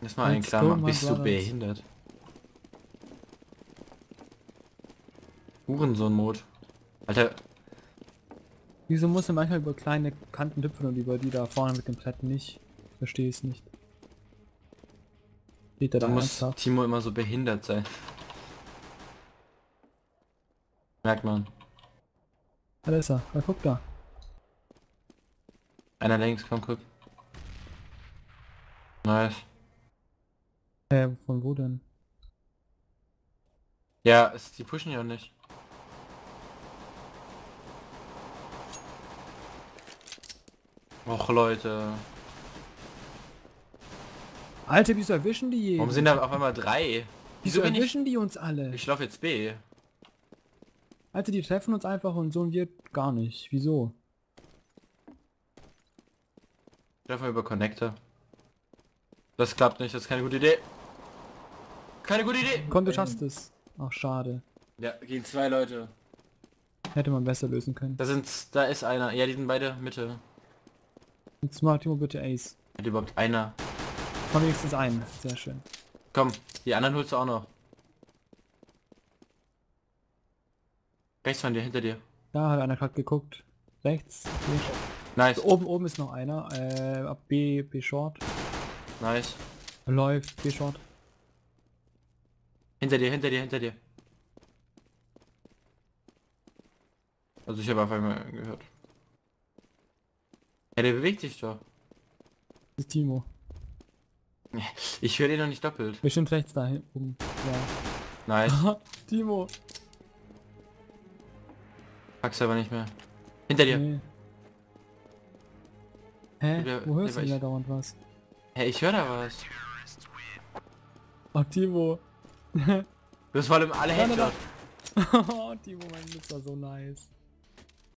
Lass mal einen Let's klar go, machen. my Bist du brothers. behindert? Hurensohn-Mode. Alter, Wieso muss er manchmal über kleine Kanten hüpfen und über die da vorne mit dem Brett nicht? Verstehe es nicht. Steht er da da muss ernsthaft? Timo immer so behindert sein. Merkt man. Da ist er. Da guck da. Einer links, komm, guck. Nice. Äh, von wo denn? Ja, es, die pushen ja nicht. Och Leute. Alter, wieso erwischen die? Warum sind da auf einmal drei? wieso ich? erwischen die uns alle? Ich laufe jetzt B. Alter, die treffen uns einfach und so und wir gar nicht. Wieso? Laufe mal über Connector. Das klappt nicht, das ist keine gute Idee. Keine gute Idee. Komm, du schaffst es. Ach, schade. Ja, gehen zwei Leute. Hätte man besser lösen können. Da sind, da ist einer. Ja, die sind beide Mitte. Jetzt mach Timo bitte Ace. Hat überhaupt einer. Komm wenigstens einen. Sehr schön. Komm, die anderen holst du auch noch. Rechts von dir, hinter dir. Da hat einer gerade geguckt. Rechts. B. Nice, Oben, oben ist noch einer. Äh, ab B, B Short. nice. Läuft, B Short. Hinter dir, hinter dir, hinter dir. Also ich habe auf einmal gehört. Ja, der bewegt sich doch. Das ist Timo. Ich höre den noch nicht doppelt. Bestimmt rechts da oben. Nice. Ja. Timo. Pack's aber nicht mehr. Hinter dir. Nee. Hä? Wo hörst du denn da dauernd was? Hey, ich höre da was. Ach, Timo. Du hast vor allem alle Headshot. oh, Timo, mein, das war so nice.